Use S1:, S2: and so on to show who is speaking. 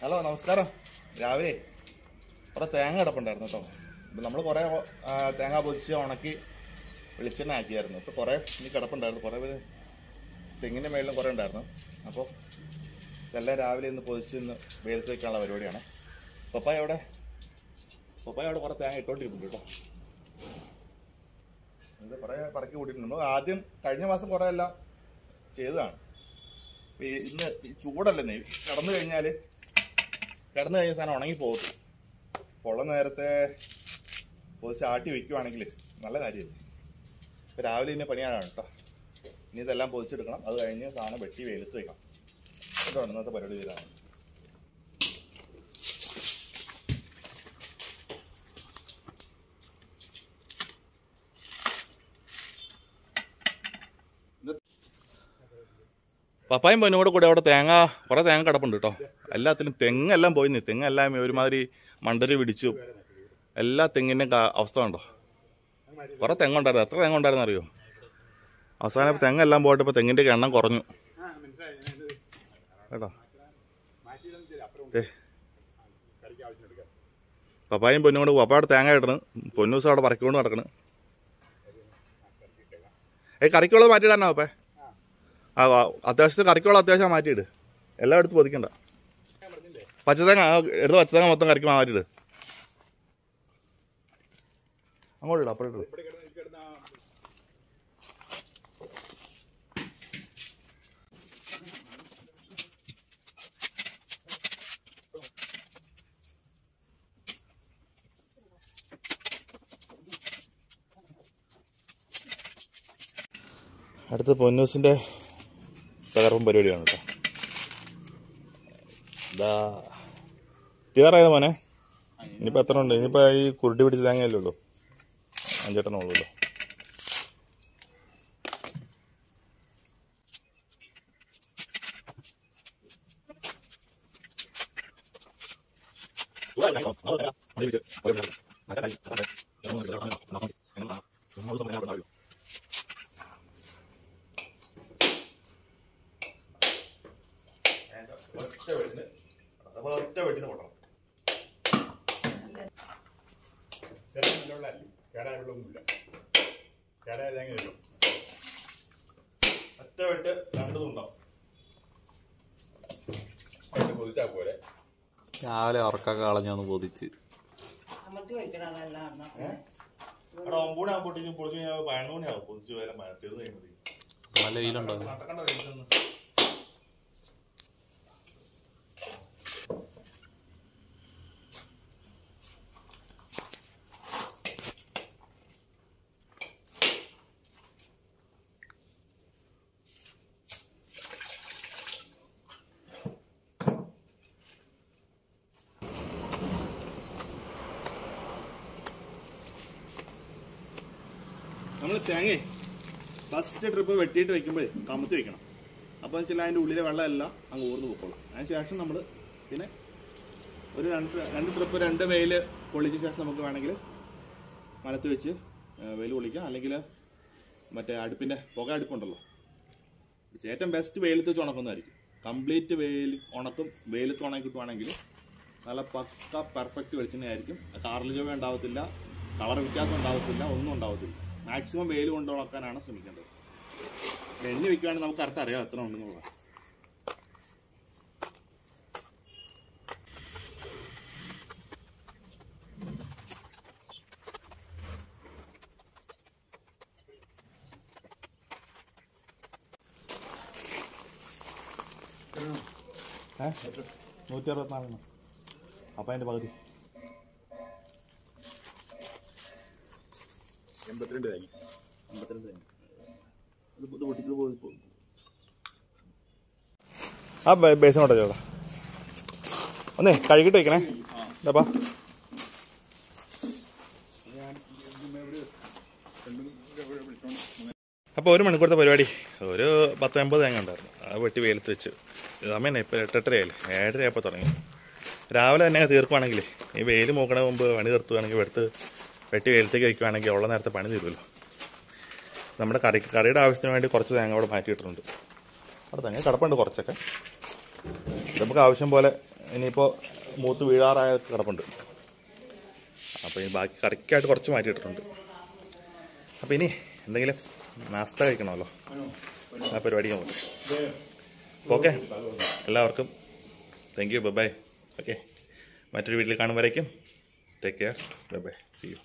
S1: Hello നമസ്കാരം. രാവിലെ കുറേ തേങ്ങ കിടപ്പുണ്ടായിരുന്നു കേട്ടോ. ഇപ്പം നമ്മൾ കുറേ തേങ്ങ പൊതിച്ച് ഉണക്കി വെളിച്ചെണ്ണ ആക്കിയായിരുന്നു. ഇപ്പോൾ കുറേ ഇനി കിടപ്പുണ്ടായിരുന്നു. കുറേ പേര് തെങ്ങിന്റെ മേളിലും കുറേ ഉണ്ടായിരുന്നു. അപ്പോൾ ഇതെല്ലാം രാവിലെ ഇന്ന് പൊതിച്ച് ഇന്ന് വെയിലത്ത് വയ്ക്കാനുള്ള പരിപാടിയാണ്. പപ്പായ അവിടെ പപ്പായ അവിടെ കുറേ തേങ്ങ ഇട്ടുകൊണ്ടിരിക്കുന്നുണ്ട് കേട്ടോ. ഇത് കുറേ പറക്കി കൂട്ടിയിട്ടുണ്ട്. ആദ്യം കഴിഞ്ഞ മാസം കുറേ എല്ലാം ചെയ്തതാണ്. ഇന്ന് ചൂടല്ലേ കടന്നു കഴിഞ്ഞാൽ കിടന്നു കഴിഞ്ഞ സാധനം ഉണങ്ങി പോകും. പൊള്ള നേരത്തെ പൊതിച്ച് ആട്ടി വെക്കുവാണെങ്കിൽ നല്ല കാര്യമല്ലേ? ഇപ്പം രാവിലെ ഇനി പണിയാണ് കേട്ടോ. ഇനി ഇതെല്ലാം പൊതിച്ചെടുക്കണം. അത് കഴിഞ്ഞ് സാധനം വെട്ടി വെയിലത്ത് വെക്കണം. അതുകൊണ്ട് ഇന്നത്തെ പരിപാടി ചെയ്താണ് പപ്പായും പൊന്നും കൂടെ കൂടെ അവിടെ തേങ്ങ കുറേ തേങ്ങ കിടപ്പുണ്ട് കേട്ടോ. എല്ലാത്തിലും തെങ്ങെല്ലാം പോയി നീ തെങ്ങെല്ലാം ഒരുമാതിരി മണ്ടരി പിടിച്ചു. എല്ലാ തെങ്ങിന്റെയും അവസ്ഥ ഉണ്ടോ കുറേ തെങ്ങുണ്ടായിരുന്നു. എത്ര തെങ്ങുണ്ടായിരുന്നു അറിയോ? അവസാനം ഇപ്പൊ തെങ്ങെല്ലാം പോയിട്ട് ഇപ്പോൾ തെങ്ങിന്റെ എണ്ണം കുറഞ്ഞു. കേട്ടോ. പപ്പായും പൊന്നും കൊണ്ട് പപ്പായുടെ തേങ്ങ ഇടണ് ദിവസം അവിടെ പറക്കിക്കൊണ്ട് നടക്കണ്. ഏ കറിക്കുള്ളത് മാറ്റിയിടാനോ പപ്പേ? ആ, അത്യാവശ്യത്തിന് കറിക്കുള്ള അത്യാവശ്യം മാറ്റിയിട്. എല്ലാം എടുത്ത് പൊതിക്കണ്ട. പച്ചതേങ്ങ എടുത്ത പച്ചതേങ്ങ മൊത്തം കറിക്ക് മാറ്റിയിട് അങ്ങോട്ട് ഇടാം അപ്പുറം അടുത്ത പൊന്നൂസിന്റെ തകർപ്പും പരിപാടിയാണ് കേട്ടോ. ഇതാ തീരാറായത് മോനെ? ഇനിയിപ്പോൾ എത്ര ഉണ്ട്? ഇനിയിപ്പോൾ ഈ കുരുട്ടി പിടിച്ച് തേങ്ങയല്ലേ ഉള്ളൂ. അഞ്ചെട്ടെണ്ണം ഉള്ളൂല്ലോ ഒറ്റ വെട്ടിന് ഒറ്റ
S2: കേടായുള്ളൊന്നുമില്ല കേടായ തേങ്ങ തരും
S1: ഒറ്റ വെട്ട് രണ്ടു തുണ്ടാവും
S2: കൊതിച്ചാ പോലെ
S3: രാവിലെ ഉറക്കൊക്കെ കളഞ്ഞൊന്ന്
S4: അമർത്തി വെക്കണതെല്ലാം
S1: അവിടെ ഒമ്പൂടെ ആകുമ്പോഴത്തേക്കും പൊളിച്ച് കഴിഞ്ഞാൽ പതിനൊന്ന് മണിയാവും. പൊതിച്ച് വരാൻ തീർന്നു കഴിയുമ്പോഴത്തേക്കും
S3: നല്ല വെയിലുണ്ടോ.
S1: നമ്മൾ തേങ്ങ ഫസ്റ്റ് ട്രിപ്പ് വെട്ടിയിട്ട് വെക്കുമ്പോഴേ കമത്തി വെക്കണം. അപ്പോൾ വെച്ചാൽ അതിന്റെ ഉള്ളിലെ വെള്ളമെല്ലാം അങ്ങ് ഊർന്ന് പൊക്കോളും. അതിന് ശേഷം നമ്മൾ പിന്നെ ഒരു രണ്ട് രണ്ട് ട്രിപ്പ് രണ്ട് വെയിൽ പൊളിച്ച ശേഷം നമുക്ക് വേണമെങ്കിൽ മലത്ത് വെച്ച് വെയിൽ പൊളിക്കാം അല്ലെങ്കിൽ മറ്റേ അടുപ്പിന്റെ പുക അടുപ്പുണ്ടല്ലോ. ഏറ്റവും ബെസ്റ്റ് വെയിലത്ത് വെച്ച് ഉണക്കുന്നതായിരിക്കും. കംപ്ലീറ്റ് വെയിൽ ഉണക്കും വെയിലത്ത് ഉണക്കി കിട്ടുവാണെങ്കിൽ നല്ല പക്ക പെർഫെക്റ്റ് വെളിച്ചെണ്ണയായിരിക്കും. കാറിൽ ചൊവ്വ ഉണ്ടാവത്തില്ല കളർ വ്യത്യാസം ഉണ്ടാവത്തില്ല ഒന്നും ഉണ്ടാവത്തില്ല. മാക്സിമം വെയിൽ കൊണ്ട് ഉണക്കാനാണ് ശ്രമിക്കേണ്ടത്. എണ്ണി വെക്കുകയാണെങ്കിൽ നമുക്ക് കറക്റ്റ് അറിയാം എത്ര ഉണ്ടെന്നുള്ളത്. നൂറ്റി അറുപത്തിനാലെണ്ണം അപ്പം അതിന്റെ പകുതി.
S2: എൺപത്തിരണ്ട് തേങ്ങ.
S1: എൺപത്തിരണ്ട് തേങ്ങ. ആ ബേസ് ചേട്ടാ ഒന്നേ കഴുകിട്ട് വയ്ക്കണേ അപ്പൊ ഒരു മണിക്കൂറത്തെ പരിപാടി. ഒരു പത്ത് അമ്പത് തേങ്ങ ഉണ്ടായിരുന്നു. അത് വെട്ടി വെയിലത്ത് വെച്ച്. സമയം ഇപ്പോൾ എട്ടെട്ടരയായില്ലേ ഏഴരയായപ്പോൾ തുടങ്ങി. രാവിലെ തന്നെ തീർക്കുവാണെങ്കിൽ ഈ വെയിൽ മൂക്കണ മുമ്പ് പണി തീർത്തുവാണെങ്കിൽ എടുത്ത് വെട്ടി വെയിലത്തേക്ക് വയ്ക്കുവാണെങ്കിൽ ഉള്ള നേരത്തെ പണി തീരുമല്ലോ. നമ്മുടെ കറി കറിയുടെ ആവശ്യത്തിന് വേണ്ടി കുറച്ച് തേങ്ങ അവിടെ മാറ്റിയിട്ടുണ്ട് അവിടെ തേങ്ങ കിടപ്പുണ്ട് കുറച്ചൊക്കെ. നമുക്ക് ആവശ്യം പോലെ ഇനിയിപ്പോൾ മൂത്ത് വീഴാറായ കിടപ്പുണ്ട്. അപ്പോൾ ഇനി ബാക്കി കറിക്കായിട്ട് കുറച്ച് മാറ്റിയിട്ടുണ്ട് അപ്പോൾ ഇനി എന്തെങ്കിലും നാസ്ത കഴിക്കണമല്ലോ. ആ പരിപാടി നമുക്ക് ഓക്കെ. എല്ലാവർക്കും താങ്ക് യു ബൈ ഓക്കെ മറ്റൊരു വീട്ടിൽ കാണുമ്പോഴേക്കും take care bye bye see you